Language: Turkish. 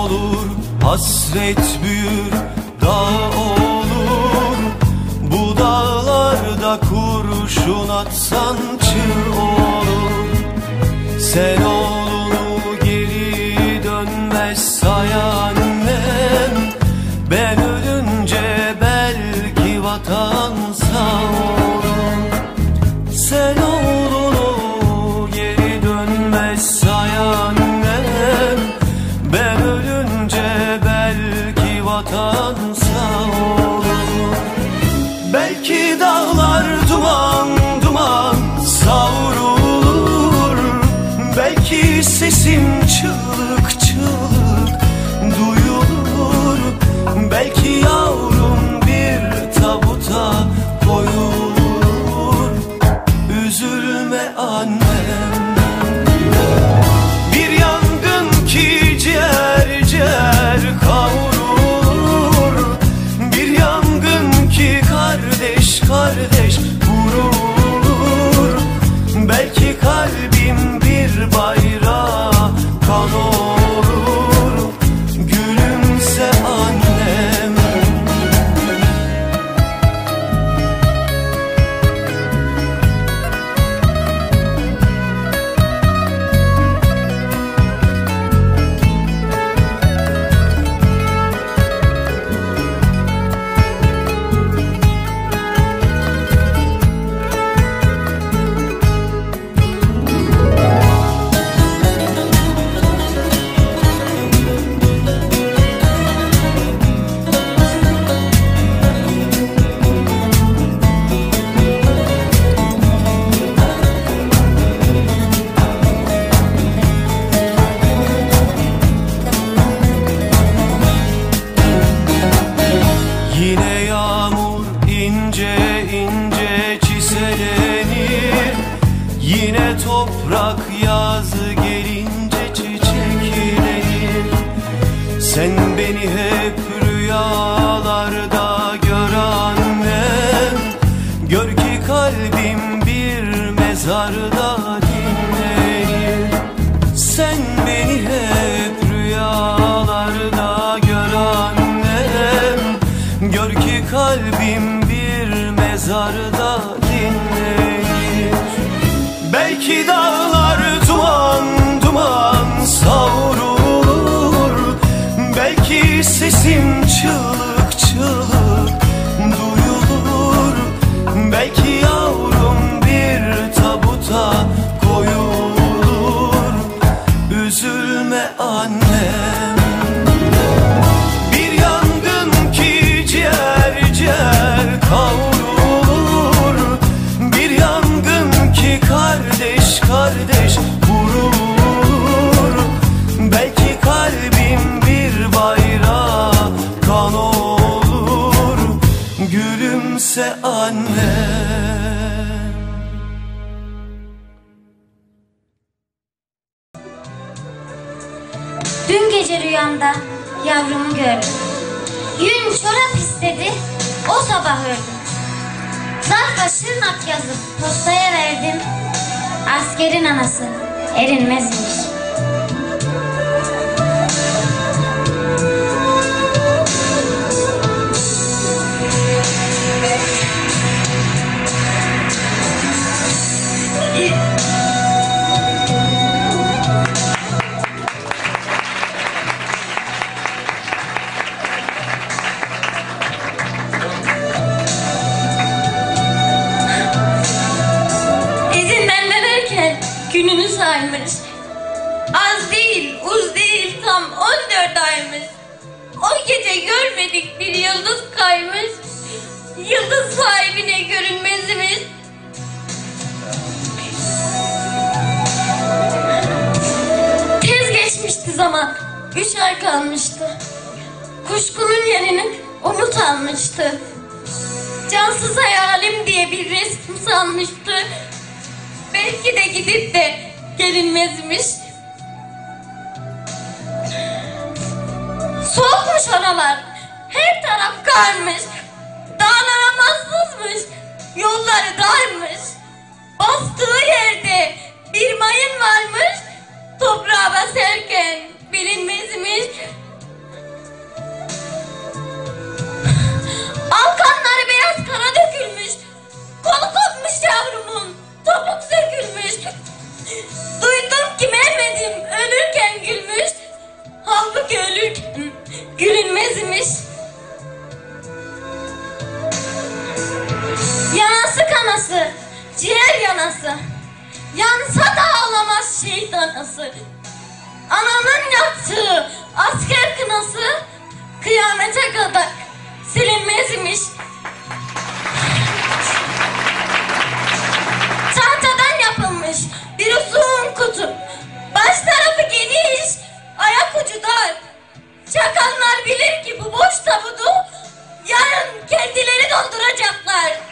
olur Hasret büyür dağ olur. Bu dağlarda kurşun atsan çığ olur. Sen oğlunu Belki sesim çığlık çığlık duyulur. Belki yavrum bir tabuta koyulur. Üzülme annem. Bir yangın ki ciğer ciğer kavrulur Bir yangın ki kardeş kardeş gelince çiçeklenir Sen beni hep rüyalarda gör annem Gör ki kalbim bir mezarda dinlenir Sen beni hep rüyalarda gör annem Gör ki kalbim bir mezarda Belki yavrum Gülümse annem Dün gece rüyamda yavrumu gördüm. Yün çorap istedi, o sabah ördüm. Zarfa şırnak yazıp postaya verdim. Askerin anası erinmezmiş. Gününü saymış. Az değil, uz değil, tam 14 aymış. O gece görmedik bir yıldız kaymış. Yıldız sahibine görünmezmiş. Tez geçmişti zaman. Üç ay kalmıştı. Kuşkunun yerini umut almıştı. Cansız hayalim diye gidip de gelinmezmiş. Soğukmuş oralar. Her taraf karmış. anası. Yansa da ağlamaz şehit anası. Ananın yaptığı asker kınası Kıyamete kadar silinmezmiş. Çantadan yapılmış bir uzun kutu. Baş tarafı geniş, ayak ucu dar. Çakanlar bilir ki bu boş tabudu yarın kendileri dolduracaklar.